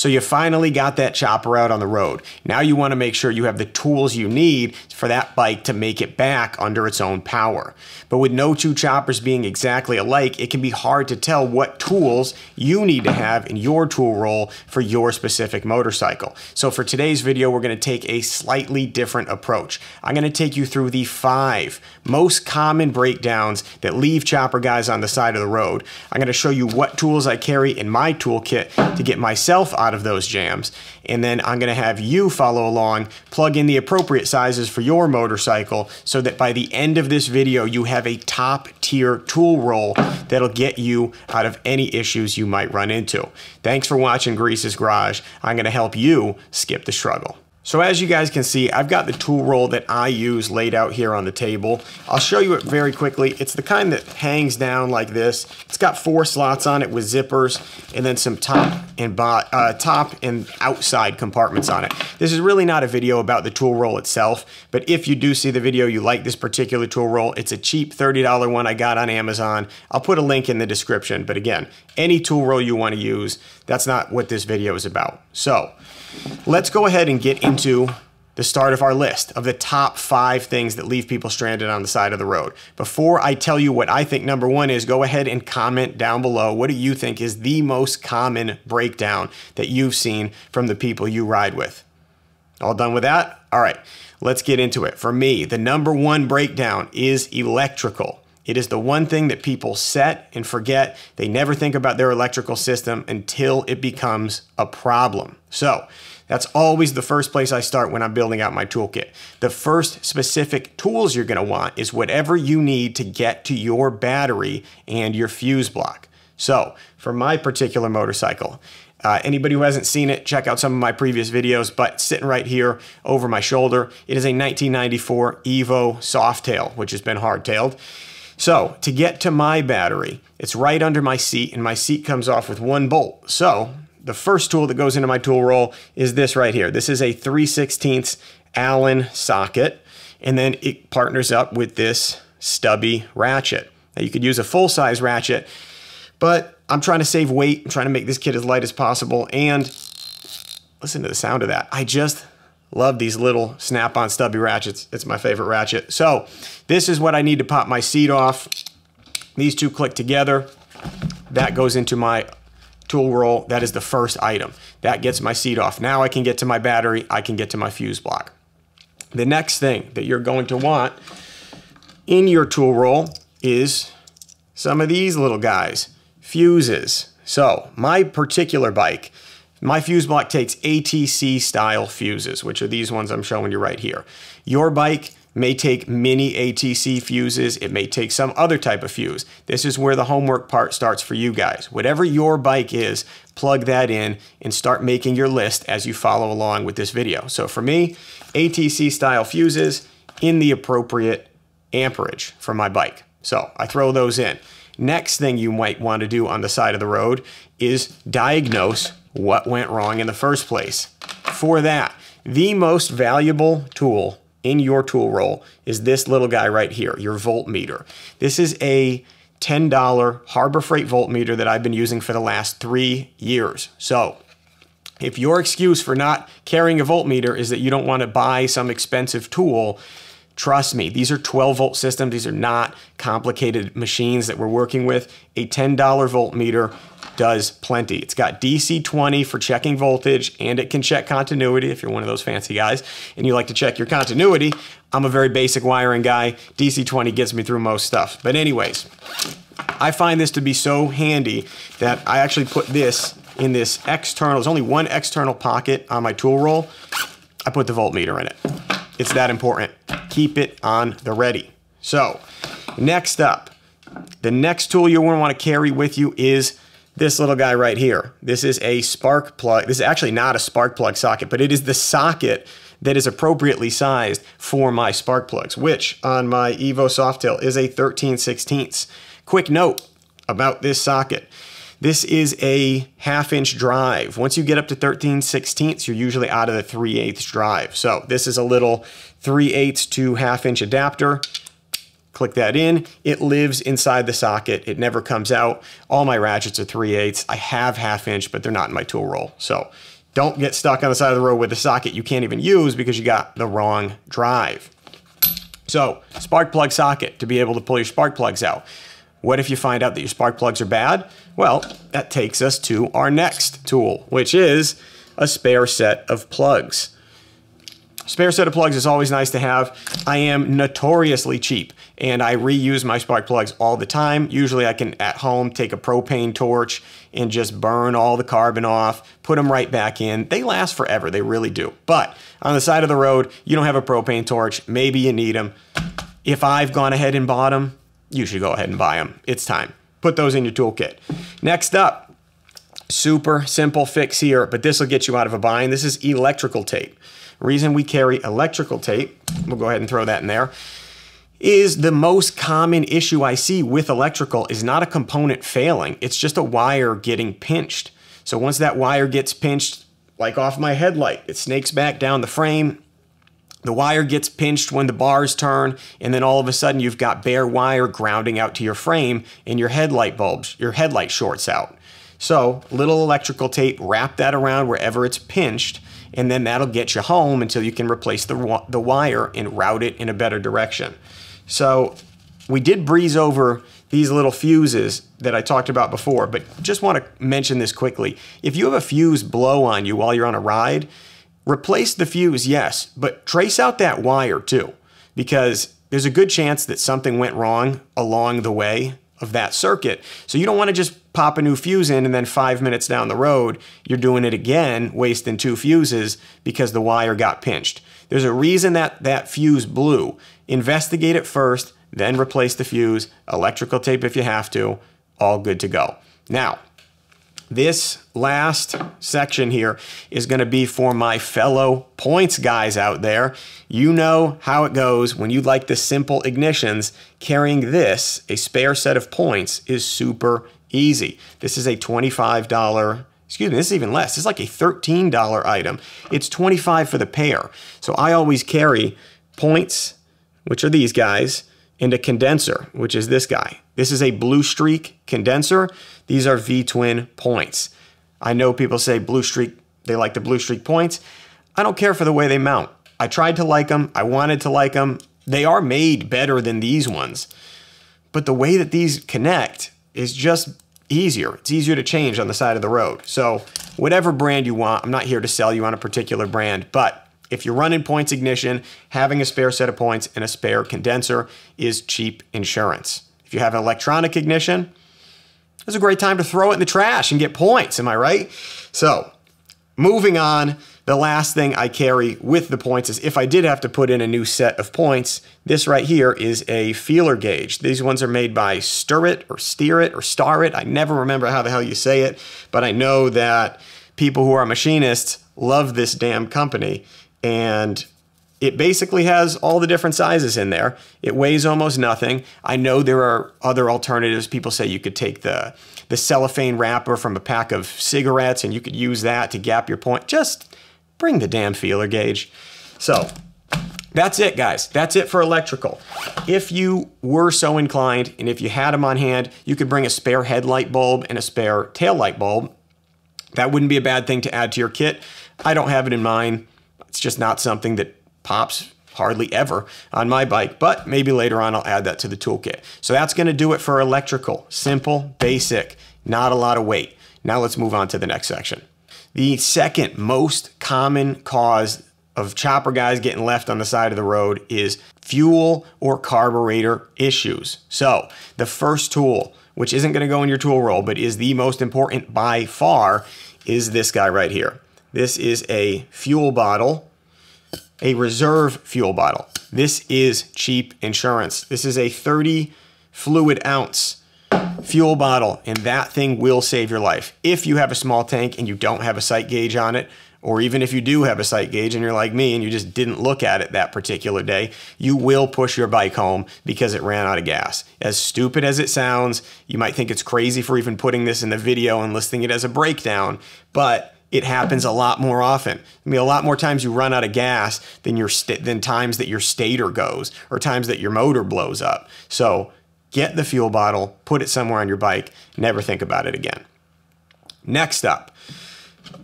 So you finally got that chopper out on the road. Now you want to make sure you have the tools you need for that bike to make it back under its own power. But with no two choppers being exactly alike, it can be hard to tell what tools you need to have in your tool roll for your specific motorcycle. So for today's video, we're going to take a slightly different approach. I'm going to take you through the five most common breakdowns that leave chopper guys on the side of the road. I'm going to show you what tools I carry in my toolkit to get myself out of those jams. And then I'm going to have you follow along, plug in the appropriate sizes for your motorcycle so that by the end of this video, you have a top tier tool roll that'll get you out of any issues you might run into. Thanks for watching Grease's Garage. I'm going to help you skip the struggle. So as you guys can see, I've got the tool roll that I use laid out here on the table. I'll show you it very quickly. It's the kind that hangs down like this. It's got four slots on it with zippers and then some top and uh, top and outside compartments on it. This is really not a video about the tool roll itself, but if you do see the video, you like this particular tool roll, it's a cheap $30 one I got on Amazon. I'll put a link in the description, but again, any tool roll you want to use, that's not what this video is about. So let's go ahead and get into the start of our list of the top five things that leave people stranded on the side of the road. Before I tell you what I think number one is, go ahead and comment down below. What do you think is the most common breakdown that you've seen from the people you ride with? All done with that? All right, let's get into it. For me, the number one breakdown is electrical. It is the one thing that people set and forget. They never think about their electrical system until it becomes a problem. So, that's always the first place I start when I'm building out my toolkit. The first specific tools you're gonna want is whatever you need to get to your battery and your fuse block. So for my particular motorcycle, uh, anybody who hasn't seen it, check out some of my previous videos, but sitting right here over my shoulder, it is a 1994 Evo Softail, which has been hardtailed. So to get to my battery, it's right under my seat and my seat comes off with one bolt. So the first tool that goes into my tool roll is this right here. This is a 3 16 Allen socket, and then it partners up with this stubby ratchet. Now you could use a full-size ratchet, but I'm trying to save weight. I'm trying to make this kit as light as possible, and listen to the sound of that. I just love these little Snap-on stubby ratchets. It's my favorite ratchet. So this is what I need to pop my seat off. These two click together. That goes into my tool roll, that is the first item. That gets my seat off. Now I can get to my battery, I can get to my fuse block. The next thing that you're going to want in your tool roll is some of these little guys, fuses. So my particular bike, my fuse block takes ATC style fuses, which are these ones I'm showing you right here. Your bike may take mini ATC fuses. It may take some other type of fuse. This is where the homework part starts for you guys. Whatever your bike is, plug that in and start making your list as you follow along with this video. So for me, ATC style fuses in the appropriate amperage for my bike. So I throw those in. Next thing you might want to do on the side of the road is diagnose what went wrong in the first place. For that, the most valuable tool in your tool roll is this little guy right here, your voltmeter. This is a $10 Harbor Freight voltmeter that I've been using for the last three years. So if your excuse for not carrying a voltmeter is that you don't want to buy some expensive tool, trust me, these are 12 volt systems. These are not complicated machines that we're working with. A $10 voltmeter does plenty. It's got DC20 for checking voltage and it can check continuity if you're one of those fancy guys and you like to check your continuity. I'm a very basic wiring guy. DC20 gets me through most stuff. But anyways, I find this to be so handy that I actually put this in this external, there's only one external pocket on my tool roll. I put the voltmeter in it. It's that important. Keep it on the ready. So next up, the next tool you're gonna wanna carry with you is this little guy right here. This is a spark plug. This is actually not a spark plug socket, but it is the socket that is appropriately sized for my spark plugs, which on my Evo Softail is a 13 16 Quick note about this socket. This is a half inch drive. Once you get up to 13 16 you're usually out of the 3 8 drive. So this is a little 3 8 to half inch adapter click that in. It lives inside the socket. It never comes out. All my ratchets are 3 8 I have half inch, but they're not in my tool roll. So don't get stuck on the side of the road with a socket you can't even use because you got the wrong drive. So spark plug socket to be able to pull your spark plugs out. What if you find out that your spark plugs are bad? Well, that takes us to our next tool, which is a spare set of plugs. Spare set of plugs is always nice to have. I am notoriously cheap and I reuse my spark plugs all the time. Usually I can at home take a propane torch and just burn all the carbon off, put them right back in. They last forever, they really do. But on the side of the road, you don't have a propane torch, maybe you need them. If I've gone ahead and bought them, you should go ahead and buy them. It's time. Put those in your toolkit. Next up, super simple fix here, but this will get you out of a bind. This is electrical tape reason we carry electrical tape, we'll go ahead and throw that in there, is the most common issue I see with electrical is not a component failing, it's just a wire getting pinched. So once that wire gets pinched, like off my headlight, it snakes back down the frame, the wire gets pinched when the bars turn, and then all of a sudden you've got bare wire grounding out to your frame and your headlight bulbs, your headlight shorts out. So little electrical tape, wrap that around wherever it's pinched, and then that'll get you home until you can replace the, the wire and route it in a better direction. So we did breeze over these little fuses that I talked about before, but just want to mention this quickly. If you have a fuse blow on you while you're on a ride, replace the fuse, yes, but trace out that wire too, because there's a good chance that something went wrong along the way of that circuit. So you don't want to just pop a new fuse in and then five minutes down the road, you're doing it again, wasting two fuses because the wire got pinched. There's a reason that that fuse blew. Investigate it first, then replace the fuse, electrical tape if you have to, all good to go. Now, this last section here is going to be for my fellow points guys out there. You know how it goes when you like the simple ignitions. Carrying this, a spare set of points, is super easy. This is a $25 excuse me, this is even less. It's like a $13 item. It's 25 for the pair. So I always carry points, which are these guys, and a condenser, which is this guy. This is a Blue Streak condenser. These are V-twin points. I know people say Blue Streak, they like the Blue Streak points. I don't care for the way they mount. I tried to like them. I wanted to like them. They are made better than these ones. But the way that these connect is just easier. It's easier to change on the side of the road. So whatever brand you want, I'm not here to sell you on a particular brand, but if you're running points ignition, having a spare set of points and a spare condenser is cheap insurance. If you have an electronic ignition, it's a great time to throw it in the trash and get points, am I right? So, moving on, the last thing I carry with the points is if I did have to put in a new set of points, this right here is a feeler gauge. These ones are made by Stirrit or Steer It or Star It. I never remember how the hell you say it, but I know that people who are machinists love this damn company and it basically has all the different sizes in there. It weighs almost nothing. I know there are other alternatives. People say you could take the, the cellophane wrapper from a pack of cigarettes and you could use that to gap your point. Just bring the damn feeler gauge. So that's it, guys. That's it for electrical. If you were so inclined and if you had them on hand, you could bring a spare headlight bulb and a spare tail light bulb. That wouldn't be a bad thing to add to your kit. I don't have it in mine. It's just not something that pops hardly ever on my bike, but maybe later on I'll add that to the toolkit. So that's gonna do it for electrical. Simple, basic, not a lot of weight. Now let's move on to the next section. The second most common cause of chopper guys getting left on the side of the road is fuel or carburetor issues. So the first tool, which isn't gonna go in your tool roll, but is the most important by far, is this guy right here. This is a fuel bottle, a reserve fuel bottle. This is cheap insurance. This is a 30 fluid ounce fuel bottle, and that thing will save your life. If you have a small tank and you don't have a sight gauge on it, or even if you do have a sight gauge and you're like me and you just didn't look at it that particular day, you will push your bike home because it ran out of gas. As stupid as it sounds, you might think it's crazy for even putting this in the video and listing it as a breakdown, but it happens a lot more often. I mean, a lot more times you run out of gas than your than times that your stator goes or times that your motor blows up. So get the fuel bottle, put it somewhere on your bike, never think about it again. Next up,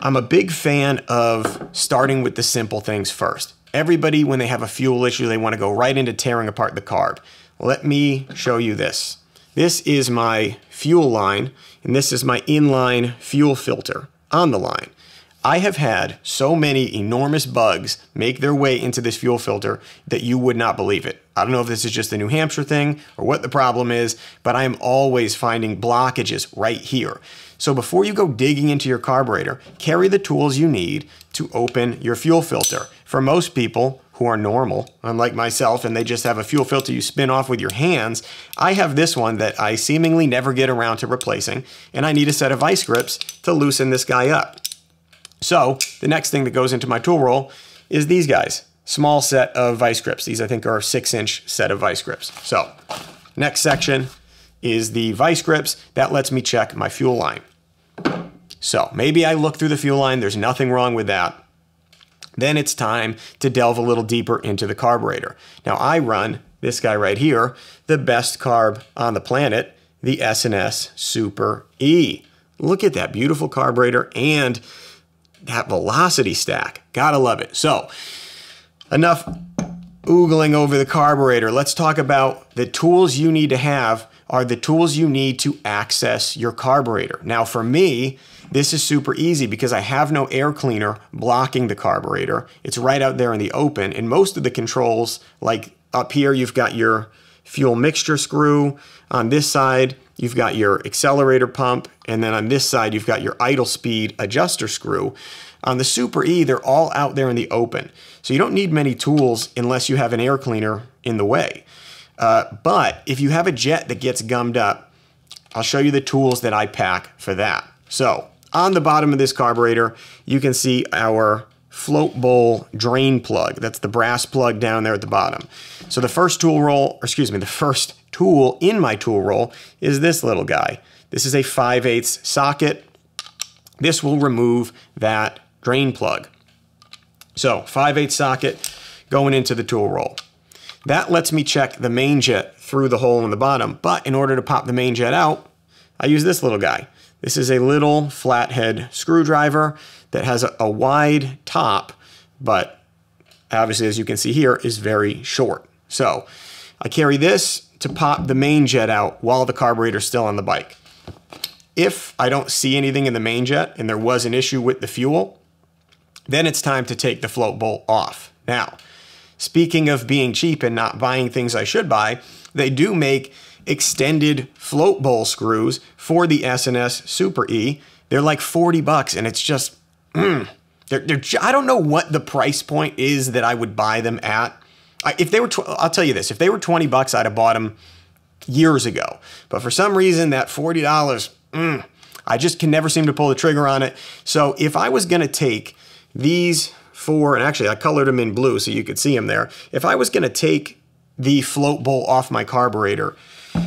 I'm a big fan of starting with the simple things first. Everybody, when they have a fuel issue, they want to go right into tearing apart the carb. Let me show you this. This is my fuel line, and this is my inline fuel filter on the line. I have had so many enormous bugs make their way into this fuel filter that you would not believe it. I don't know if this is just a New Hampshire thing or what the problem is, but I am always finding blockages right here. So before you go digging into your carburetor, carry the tools you need to open your fuel filter. For most people who are normal, unlike myself, and they just have a fuel filter you spin off with your hands, I have this one that I seemingly never get around to replacing, and I need a set of vice grips to loosen this guy up. So the next thing that goes into my tool roll is these guys. Small set of vice grips. These I think are a six inch set of vice grips. So next section is the vice grips. That lets me check my fuel line. So maybe I look through the fuel line, there's nothing wrong with that. Then it's time to delve a little deeper into the carburetor. Now I run this guy right here, the best carb on the planet, the S&S Super E. Look at that beautiful carburetor and that velocity stack. Gotta love it. So, enough oogling over the carburetor. Let's talk about the tools you need to have are the tools you need to access your carburetor. Now, for me, this is super easy because I have no air cleaner blocking the carburetor. It's right out there in the open. And most of the controls, like up here, you've got your fuel mixture screw. On this side, you've got your accelerator pump, and then on this side, you've got your idle speed adjuster screw. On the Super E, they're all out there in the open. So you don't need many tools unless you have an air cleaner in the way. Uh, but if you have a jet that gets gummed up, I'll show you the tools that I pack for that. So on the bottom of this carburetor, you can see our float bowl drain plug. That's the brass plug down there at the bottom. So the first tool roll, or excuse me, the first tool in my tool roll is this little guy. This is a 5 8 socket. This will remove that drain plug. So 5 8 socket going into the tool roll. That lets me check the main jet through the hole in the bottom. But in order to pop the main jet out, I use this little guy. This is a little flathead screwdriver that has a, a wide top, but obviously, as you can see here, is very short. So I carry this to pop the main jet out while the carburetor is still on the bike. If I don't see anything in the main jet and there was an issue with the fuel, then it's time to take the float bowl off. Now, speaking of being cheap and not buying things I should buy, they do make extended float bowl screws for the S&S Super E. They're like 40 bucks and it's just, mm, they're, they're, I don't know what the price point is that I would buy them at. If they were, I'll tell you this, if they were 20 bucks, I'd have bought them years ago. But for some reason, that $40, mm, I just can never seem to pull the trigger on it. So if I was going to take these four, and actually I colored them in blue so you could see them there. If I was going to take the float bowl off my carburetor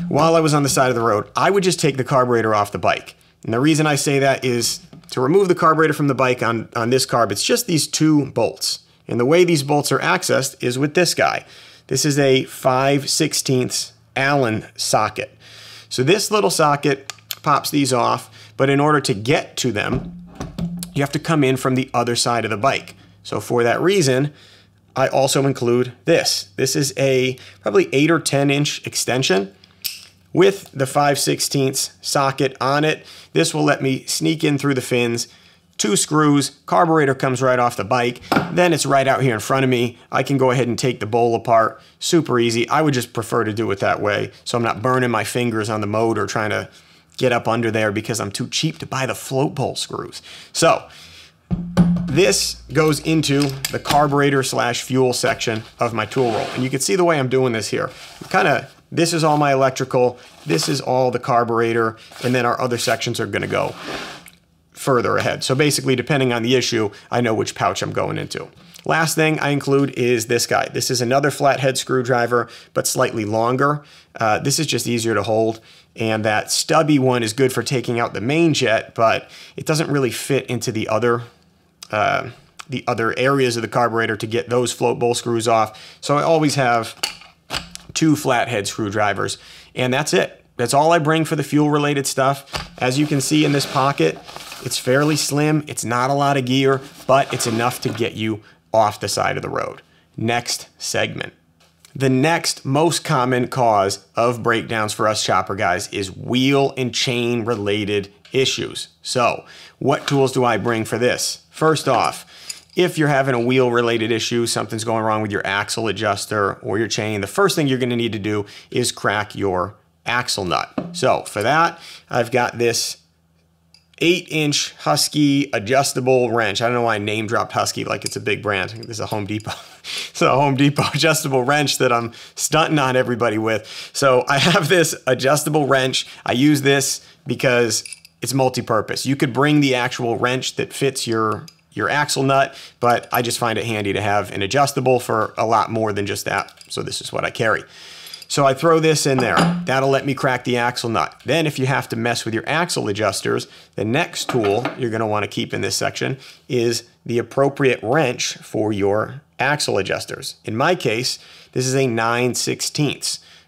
while I was on the side of the road, I would just take the carburetor off the bike. And the reason I say that is to remove the carburetor from the bike on, on this carb, it's just these two bolts. And the way these bolts are accessed is with this guy. This is a 5 16 Allen socket. So this little socket pops these off, but in order to get to them, you have to come in from the other side of the bike. So for that reason, I also include this. This is a probably 8 or 10 inch extension with the 5 16 socket on it. This will let me sneak in through the fins, two screws, carburetor comes right off the bike, then it's right out here in front of me. I can go ahead and take the bowl apart, super easy. I would just prefer to do it that way so I'm not burning my fingers on the motor trying to get up under there because I'm too cheap to buy the float bowl screws. So this goes into the carburetor slash fuel section of my tool roll. And you can see the way I'm doing this here. Kind of, this is all my electrical, this is all the carburetor, and then our other sections are gonna go further ahead. So basically, depending on the issue, I know which pouch I'm going into. Last thing I include is this guy. This is another flathead screwdriver, but slightly longer. Uh, this is just easier to hold And that stubby one is good for taking out the main jet, but it doesn't really fit into the other uh, the other areas of the carburetor to get those float bowl screws off. So I always have two flathead screwdrivers, and that's it. That's all I bring for the fuel related stuff. As you can see in this pocket, it's fairly slim. It's not a lot of gear, but it's enough to get you off the side of the road. Next segment. The next most common cause of breakdowns for us chopper guys is wheel and chain related issues. So, what tools do I bring for this? First off, if you're having a wheel related issue, something's going wrong with your axle adjuster or your chain, the first thing you're going to need to do is crack your axle nut. So, for that, I've got this eight inch Husky adjustable wrench. I don't know why I name dropped Husky like it's a big brand. This is a Home Depot. it's a Home Depot adjustable wrench that I'm stunting on everybody with. So I have this adjustable wrench. I use this because it's multi-purpose. You could bring the actual wrench that fits your your axle nut, but I just find it handy to have an adjustable for a lot more than just that. So this is what I carry. So I throw this in there. That'll let me crack the axle nut. Then if you have to mess with your axle adjusters, the next tool you're gonna to want to keep in this section is the appropriate wrench for your axle adjusters. In my case, this is a 9 16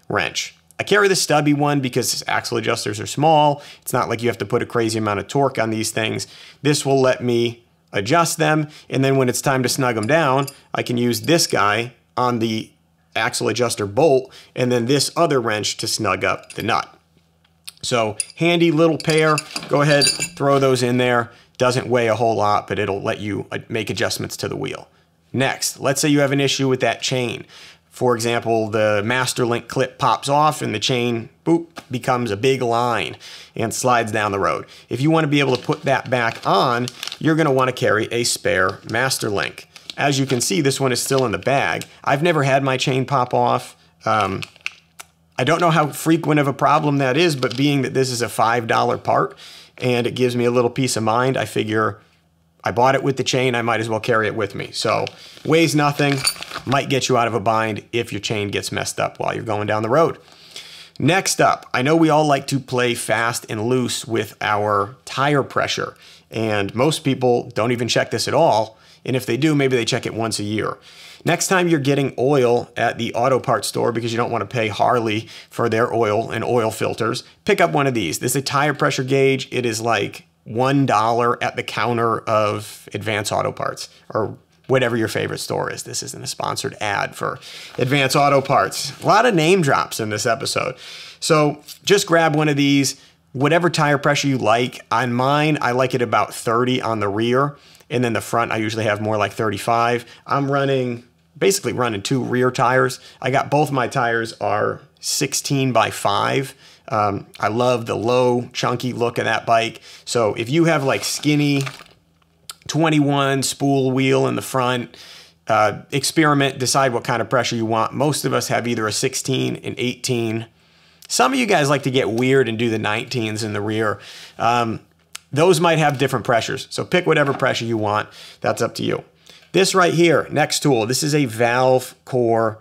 wrench. I carry the stubby one because axle adjusters are small. It's not like you have to put a crazy amount of torque on these things. This will let me adjust them, and then when it's time to snug them down, I can use this guy on the axle adjuster bolt, and then this other wrench to snug up the nut. So handy little pair. Go ahead, throw those in there. Doesn't weigh a whole lot, but it'll let you uh, make adjustments to the wheel. Next, let's say you have an issue with that chain. For example, the master link clip pops off and the chain, boop, becomes a big line and slides down the road. If you want to be able to put that back on, you're going to want to carry a spare master link. As you can see, this one is still in the bag. I've never had my chain pop off. Um, I don't know how frequent of a problem that is, but being that this is a $5 part and it gives me a little peace of mind, I figure I bought it with the chain, I might as well carry it with me. So weighs nothing, might get you out of a bind if your chain gets messed up while you're going down the road. Next up, I know we all like to play fast and loose with our tire pressure, and most people don't even check this at all. And if they do, maybe they check it once a year. Next time you're getting oil at the auto parts store because you don't want to pay Harley for their oil and oil filters, pick up one of these. This is a tire pressure gauge. It is like $1 at the counter of Advance Auto Parts or whatever your favorite store is. This isn't a sponsored ad for Advance Auto Parts. A lot of name drops in this episode. So just grab one of these, whatever tire pressure you like. On mine, I like it about 30 on the rear. And then the front, I usually have more like 35. I'm running, basically running two rear tires. I got both my tires are 16 by 5. Um, I love the low, chunky look of that bike. So if you have like skinny 21 spool wheel in the front, uh, experiment, decide what kind of pressure you want. Most of us have either a 16, an 18. Some of you guys like to get weird and do the 19s in the rear. Um, those might have different pressures. So pick whatever pressure you want. That's up to you. This right here, next tool, this is a valve core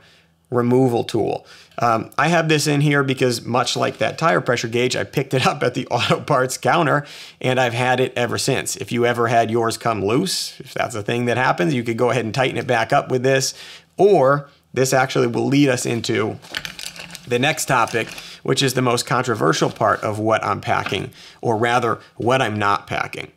removal tool. Um, I have this in here because much like that tire pressure gauge, I picked it up at the auto parts counter and I've had it ever since. If you ever had yours come loose, if that's a thing that happens, you could go ahead and tighten it back up with this, or this actually will lead us into the next topic, which is the most controversial part of what I'm packing, or rather, what I'm not packing.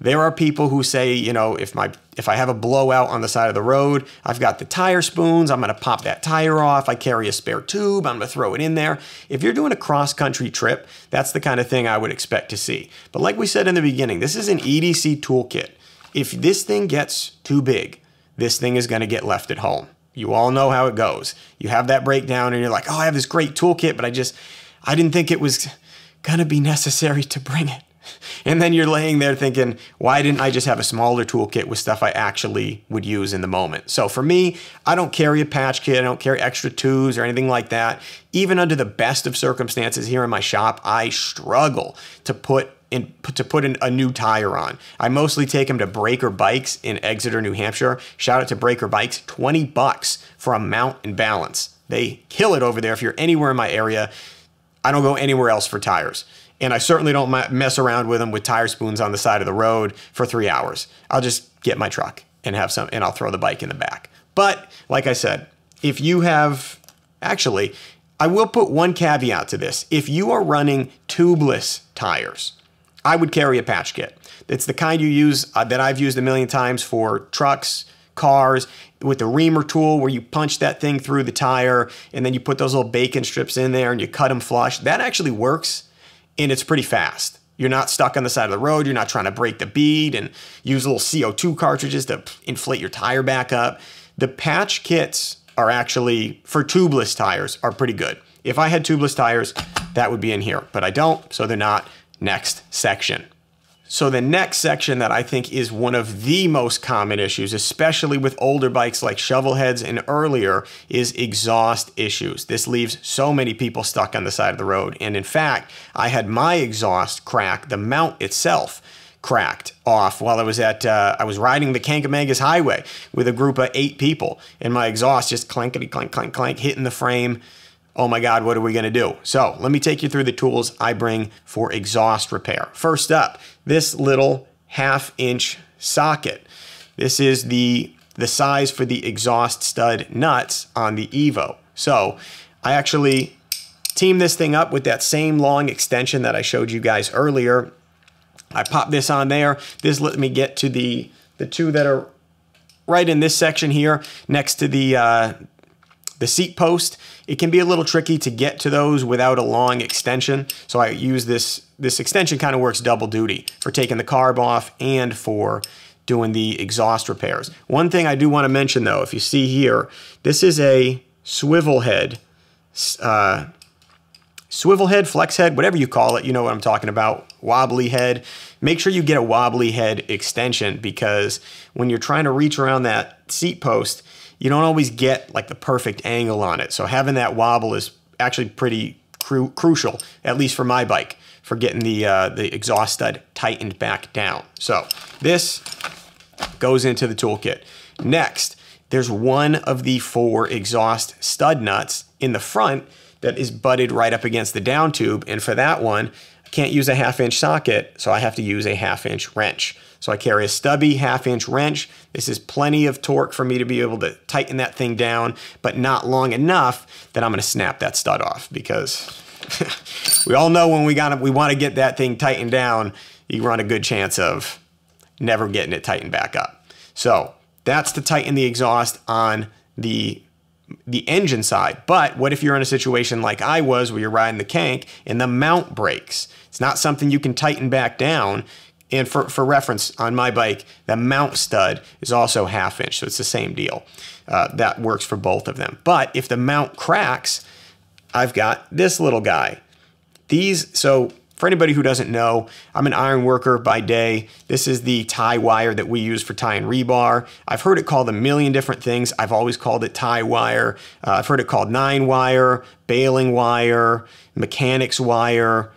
There are people who say, you know, if my if I have a blowout on the side of the road, I've got the tire spoons, I'm going to pop that tire off, I carry a spare tube, I'm going to throw it in there. If you're doing a cross-country trip, that's the kind of thing I would expect to see. But like we said in the beginning, this is an EDC toolkit. If this thing gets too big, this thing is going to get left at home. You all know how it goes. You have that breakdown and you're like, oh, I have this great toolkit, but I just, I didn't think it was gonna be necessary to bring it. And then you're laying there thinking, why didn't I just have a smaller toolkit with stuff I actually would use in the moment? So for me, I don't carry a patch kit, I don't carry extra tubes or anything like that. Even under the best of circumstances here in my shop, I struggle to put in, to put in a new tire on. I mostly take them to Breaker Bikes in Exeter, New Hampshire. Shout out to Breaker Bikes, 20 bucks for a mount and balance. They kill it over there. If you're anywhere in my area, I don't go anywhere else for tires. And I certainly don't mess around with them with tire spoons on the side of the road for three hours. I'll just get my truck and have some, and I'll throw the bike in the back. But like I said, if you have, actually, I will put one caveat to this. If you are running tubeless tires, I would carry a patch kit. It's the kind you use uh, that I've used a million times for trucks, cars, with the reamer tool where you punch that thing through the tire and then you put those little bacon strips in there and you cut them flush. That actually works and it's pretty fast. You're not stuck on the side of the road. You're not trying to break the bead and use little CO2 cartridges to inflate your tire back up. The patch kits are actually, for tubeless tires, are pretty good. If I had tubeless tires, that would be in here, but I don't, so they're not. Next section. So the next section that I think is one of the most common issues, especially with older bikes like shovelheads and earlier, is exhaust issues. This leaves so many people stuck on the side of the road. And in fact, I had my exhaust crack, the mount itself, cracked off while I was at uh, I was riding the Kancamagus Highway with a group of eight people, and my exhaust just clankety clank clank clank hitting the frame oh my God, what are we gonna do? So let me take you through the tools I bring for exhaust repair. First up, this little half inch socket. This is the, the size for the exhaust stud nuts on the Evo. So I actually team this thing up with that same long extension that I showed you guys earlier. I pop this on there. This let me get to the, the two that are right in this section here next to the, uh, the seat post, it can be a little tricky to get to those without a long extension. So I use this, this extension kind of works double duty for taking the carb off and for doing the exhaust repairs. One thing I do want to mention though, if you see here, this is a swivel head, uh, swivel head, flex head, whatever you call it, you know what I'm talking about, wobbly head. Make sure you get a wobbly head extension because when you're trying to reach around that seat post, you don't always get like the perfect angle on it. So having that wobble is actually pretty cru crucial, at least for my bike, for getting the, uh, the exhaust stud tightened back down. So this goes into the toolkit. Next, there's one of the four exhaust stud nuts in the front that is butted right up against the down tube. And for that one, can't use a half inch socket, so I have to use a half inch wrench. So I carry a stubby half inch wrench. This is plenty of torque for me to be able to tighten that thing down, but not long enough that I'm gonna snap that stud off because we all know when we got we want to get that thing tightened down, you run a good chance of never getting it tightened back up. So that's to tighten the exhaust on the the engine side. But what if you're in a situation like I was where you're riding the Kank and the mount breaks? It's not something you can tighten back down. And for, for reference, on my bike, the mount stud is also half inch, so it's the same deal. Uh, that works for both of them. But if the mount cracks, I've got this little guy. These, so for anybody who doesn't know, I'm an iron worker by day. This is the tie wire that we use for tying rebar. I've heard it called a million different things. I've always called it tie wire. Uh, I've heard it called nine wire, baling wire, mechanics wire.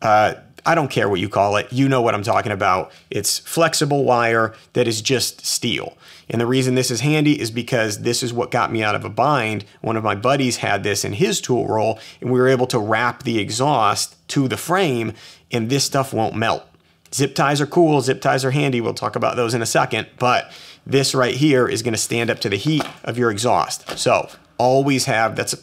Uh, I don't care what you call it. You know what I'm talking about. It's flexible wire that is just steel. And the reason this is handy is because this is what got me out of a bind. One of my buddies had this in his tool roll, and we were able to wrap the exhaust to the frame, and this stuff won't melt. Zip ties are cool, zip ties are handy. We'll talk about those in a second, but this right here is gonna stand up to the heat of your exhaust. So always have, that's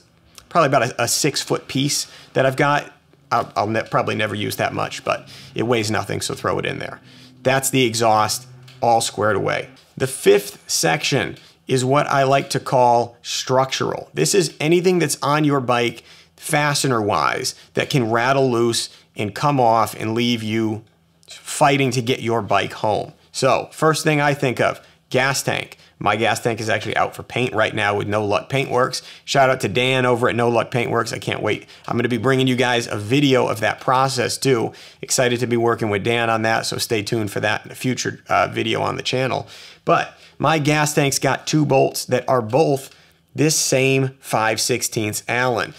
probably about a, a six foot piece that I've got I'll, I'll ne probably never use that much, but it weighs nothing, so throw it in there. That's the exhaust all squared away. The fifth section is what I like to call structural. This is anything that's on your bike fastener wise that can rattle loose and come off and leave you fighting to get your bike home. So first thing I think of, gas tank. My gas tank is actually out for paint right now with No Luck Paintworks. Shout out to Dan over at No Luck Paintworks. I can't wait. I'm going to be bringing you guys a video of that process too. Excited to be working with Dan on that, so stay tuned for that in a future uh, video on the channel. But my gas tank's got two bolts that are both this same 5 16 Allen.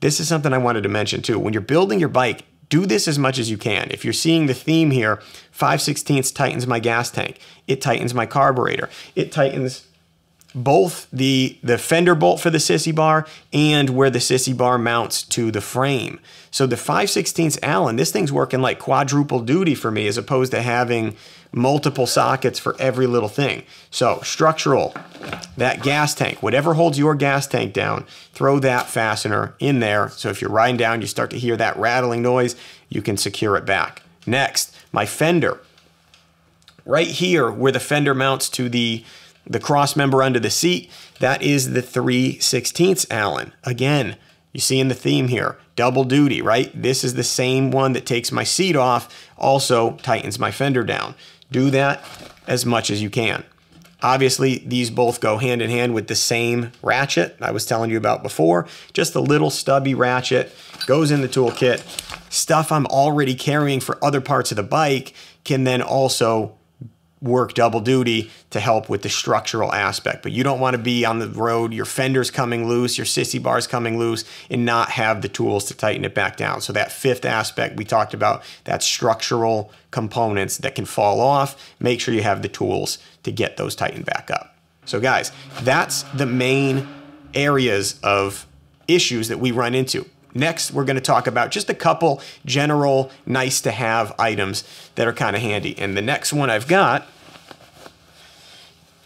This is something I wanted to mention too. When you're building your bike, do this as much as you can. If you're seeing the theme here, 5 16 tightens my gas tank. It tightens my carburetor. It tightens both the, the fender bolt for the sissy bar and where the sissy bar mounts to the frame. So the 5 16 Allen, this thing's working like quadruple duty for me as opposed to having multiple sockets for every little thing. So structural, that gas tank, whatever holds your gas tank down, throw that fastener in there. So if you're riding down, you start to hear that rattling noise, you can secure it back. Next, my fender. Right here where the fender mounts to the the cross member under the seat, that is the 3 16ths Allen. Again, you see in the theme here, double duty, right? This is the same one that takes my seat off, also tightens my fender down. Do that as much as you can. Obviously, these both go hand in hand with the same ratchet I was telling you about before. Just a little stubby ratchet goes in the toolkit. Stuff I'm already carrying for other parts of the bike can then also work double duty to help with the structural aspect. But you don't want to be on the road, your fender's coming loose, your sissy bar's coming loose, and not have the tools to tighten it back down. So that fifth aspect we talked about, that structural components that can fall off, make sure you have the tools to get those tightened back up. So guys, that's the main areas of issues that we run into. Next, we're going to talk about just a couple general nice to have items that are kind of handy. And the next one I've got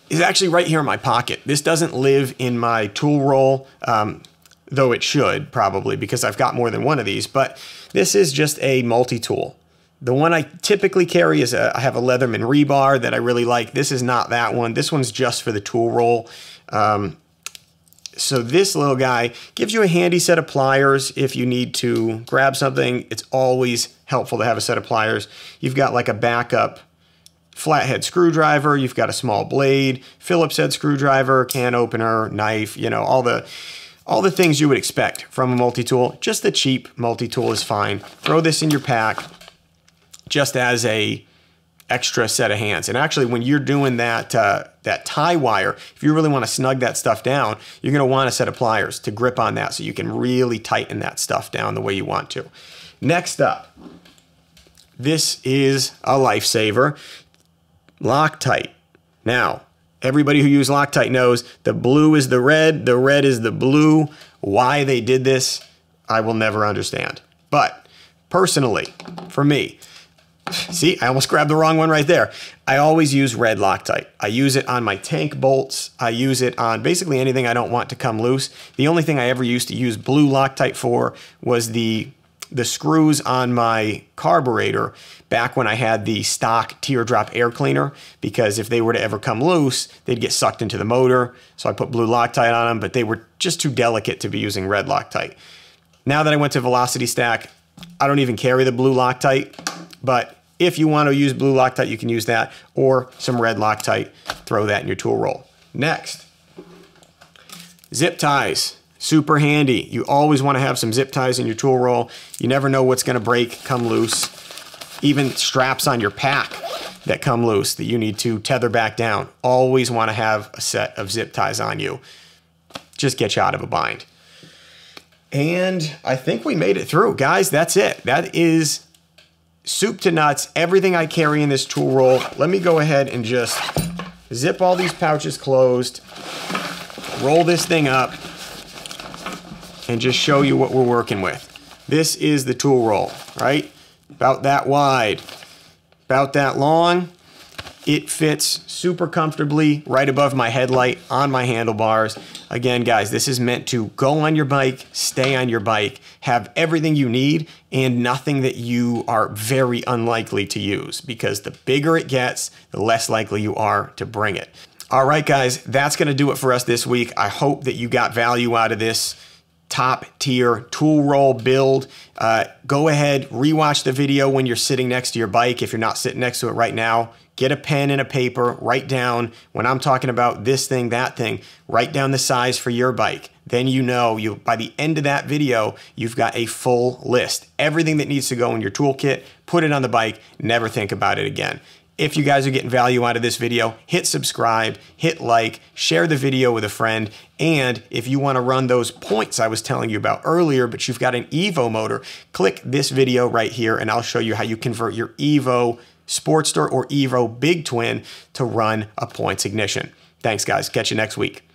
is actually right here in my pocket. This doesn't live in my tool roll, um, though it should probably because I've got more than one of these, but this is just a multi-tool. The one I typically carry is a, I have a Leatherman Rebar that I really like. This is not that one. This one's just for the tool roll. Um, so this little guy gives you a handy set of pliers if you need to grab something. It's always helpful to have a set of pliers. You've got like a backup flathead screwdriver, you've got a small blade, Phillips head screwdriver, can opener, knife, you know, all the all the things you would expect from a multi-tool. Just the cheap multi-tool is fine. Throw this in your pack just as a extra set of hands. And actually, when you're doing that uh, that tie wire, if you really want to snug that stuff down, you're going to want a set of pliers to grip on that so you can really tighten that stuff down the way you want to. Next up, this is a lifesaver, Loctite. Now, everybody who uses Loctite knows the blue is the red, the red is the blue. Why they did this, I will never understand. But personally, for me, See, I almost grabbed the wrong one right there. I always use red Loctite. I use it on my tank bolts. I use it on basically anything I don't want to come loose. The only thing I ever used to use blue Loctite for was the the screws on my carburetor back when I had the stock teardrop air cleaner because if they were to ever come loose, they'd get sucked into the motor. So I put blue Loctite on them, but they were just too delicate to be using red Loctite. Now that I went to Velocity Stack, I don't even carry the blue Loctite, but if you want to use blue Loctite, you can use that, or some red Loctite, throw that in your tool roll. Next, zip ties. Super handy. You always want to have some zip ties in your tool roll. You never know what's going to break, come loose. Even straps on your pack that come loose that you need to tether back down. Always want to have a set of zip ties on you. Just get you out of a bind. And I think we made it through. Guys, that's it. That is soup to nuts, everything I carry in this tool roll. Let me go ahead and just zip all these pouches closed, roll this thing up, and just show you what we're working with. This is the tool roll, right? About that wide, about that long. It fits super comfortably right above my headlight on my handlebars. Again, guys, this is meant to go on your bike, stay on your bike, have everything you need and nothing that you are very unlikely to use because the bigger it gets, the less likely you are to bring it. All right, guys, that's going to do it for us this week. I hope that you got value out of this top tier tool roll build. Uh, go ahead, rewatch the video when you're sitting next to your bike. If you're not sitting next to it right now, get a pen and a paper, write down when I'm talking about this thing, that thing, write down the size for your bike. Then you know you by the end of that video, you've got a full list. Everything that needs to go in your toolkit, put it on the bike, never think about it again. If you guys are getting value out of this video, hit subscribe, hit like, share the video with a friend, and if you want to run those points I was telling you about earlier, but you've got an Evo motor, click this video right here and I'll show you how you convert your Evo Sportster or Evo Big Twin to run a points ignition. Thanks, guys. Catch you next week.